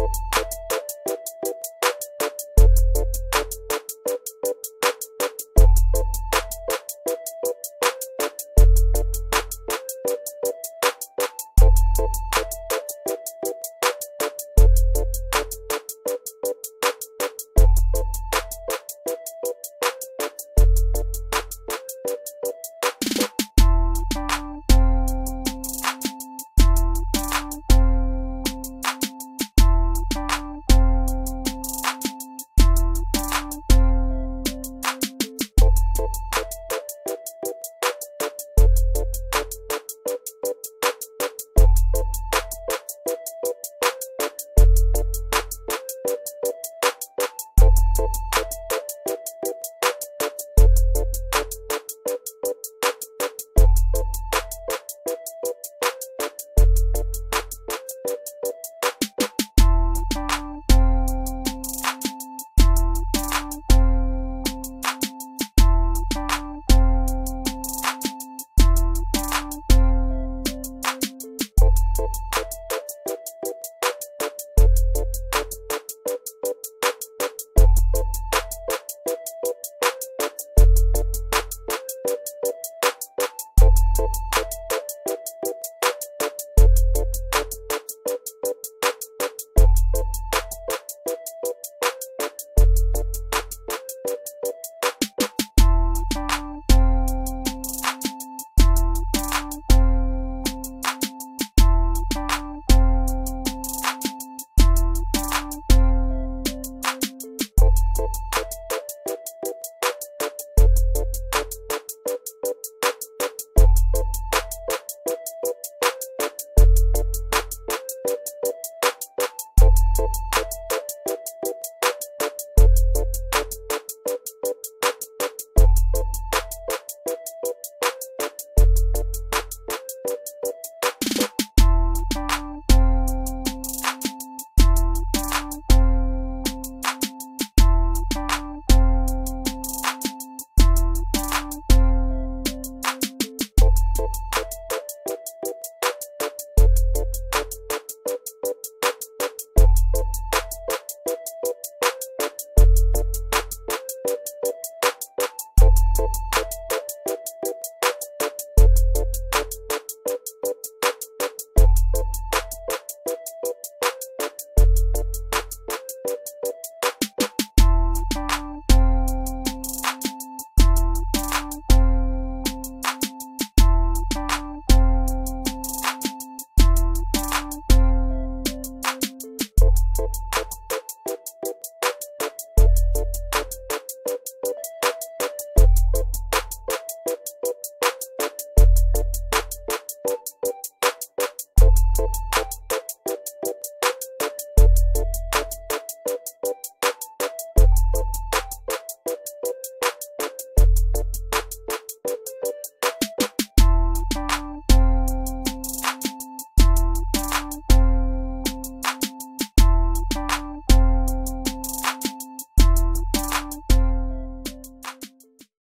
you